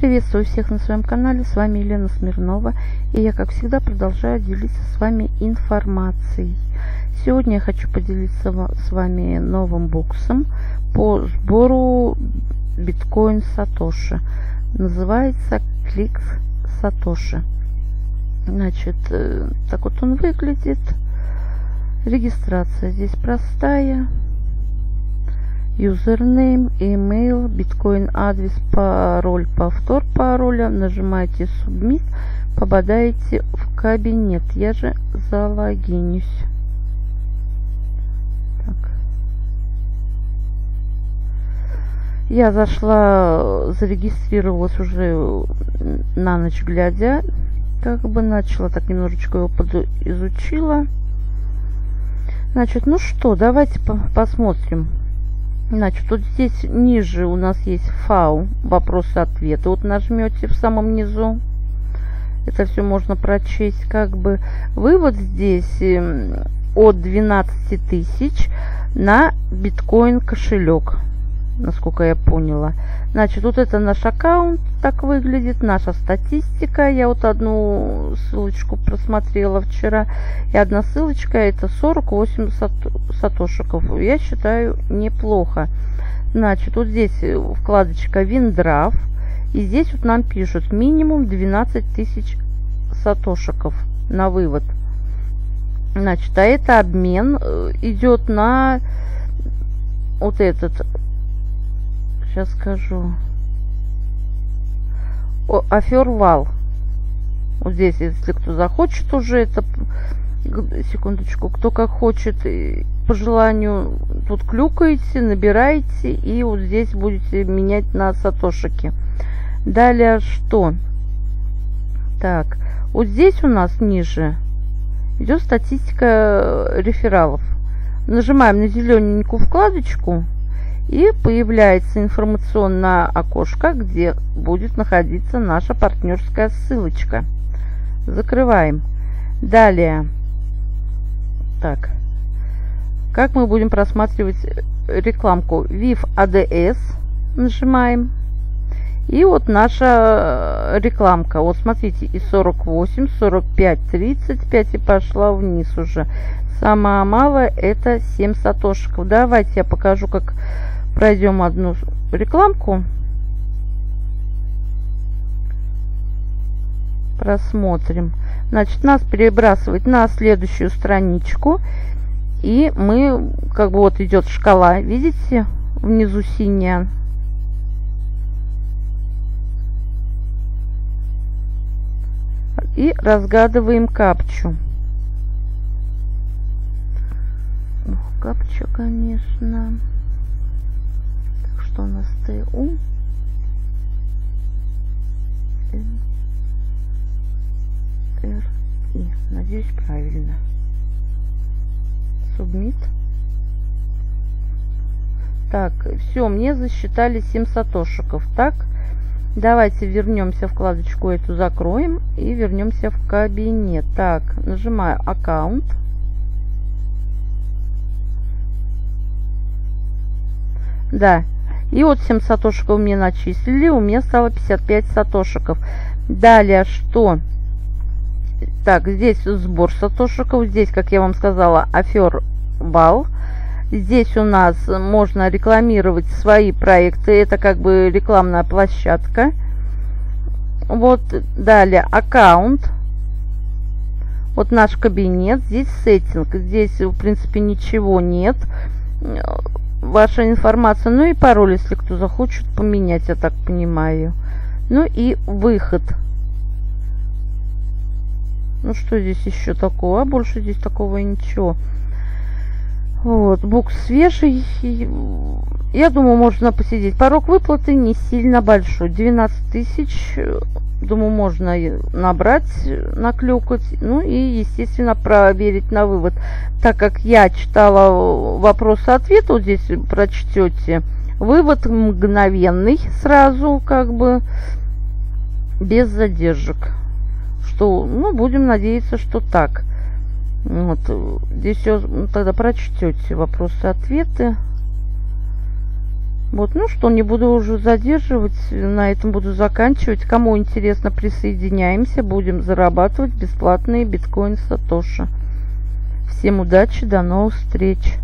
Приветствую всех на своем канале, с вами Елена Смирнова, и я, как всегда, продолжаю делиться с вами информацией. Сегодня я хочу поделиться с вами новым боксом по сбору биткоин Сатоши. Называется Клик Сатоши. Значит, э, так вот он выглядит. Регистрация здесь простая юзернейм, email, биткоин адрес, пароль, повтор пароля, нажимаете submit, попадаете в кабинет. Я же залогинюсь. Так. Я зашла, зарегистрировалась уже на ночь глядя, как бы начала так немножечко его изучила. Значит, ну что, давайте по посмотрим. Значит, вот здесь ниже у нас есть фау, вопрос-ответ. Вот нажмете в самом низу. Это все можно прочесть как бы. Вывод здесь эм, от 12 тысяч на биткоин кошелек насколько я поняла. Значит, вот это наш аккаунт, так выглядит, наша статистика. Я вот одну ссылочку просмотрела вчера, и одна ссылочка это 48 сатошиков. Я считаю неплохо. Значит, вот здесь вкладочка Виндрав, и здесь вот нам пишут минимум 12 тысяч сатошиков на вывод. Значит, а это обмен э, идет на вот этот Сейчас скажу. О, Афервал. Вот здесь, если кто захочет уже, это секундочку, кто как хочет, по желанию, тут клюкаете, набираете, и вот здесь будете менять на сатошики. Далее что? Так, вот здесь у нас ниже идет статистика рефералов. Нажимаем на зелененькую вкладочку – и появляется информационное окошко, где будет находиться наша партнерская ссылочка. Закрываем. Далее. Так. Как мы будем просматривать рекламку? VIF ADS нажимаем. И вот наша рекламка. Вот смотрите, и 48, 45, 35 и пошла вниз уже. Самое малое это 7 сатошиков. Давайте я покажу, как пройдем одну рекламку. Просмотрим. Значит, нас перебрасывает на следующую страничку. И мы, как бы вот идет шкала, видите, внизу синяя. И разгадываем капчу. Капча, конечно что у нас ТУ Н Р И. Надеюсь, правильно. Субмит. Так, все, мне засчитали 7 сатошиков. Так, давайте вернемся вкладочку эту закроем и вернемся в кабинет. Так, нажимаю аккаунт. Да, и вот 7 сатошиков мне начислили, у меня стало 55 сатошиков. Далее что? Так, здесь сбор сатошиков, здесь, как я вам сказала, афер бал. Здесь у нас можно рекламировать свои проекты, это как бы рекламная площадка. Вот далее аккаунт. Вот наш кабинет, здесь сеттинг, здесь в принципе ничего нет ваша информация, ну и пароль, если кто захочет поменять, я так понимаю. Ну и выход. Ну что здесь еще такого? А больше здесь такого ничего. Вот, букс свежий. Я думаю, можно посидеть. Порог выплаты не сильно большой. 12 тысяч. Думаю, можно набрать, наклюкать. Ну и, естественно, проверить на вывод. Так как я читала вопрос-ответ, вот здесь прочтете. Вывод мгновенный сразу, как бы, без задержек. Что, ну, будем надеяться, что так. Вот, здесь все ну, тогда прочтете вопросы-ответы. Вот, ну что, не буду уже задерживать, на этом буду заканчивать. Кому интересно, присоединяемся, будем зарабатывать бесплатные биткоин Сатоши. Всем удачи, до новых встреч!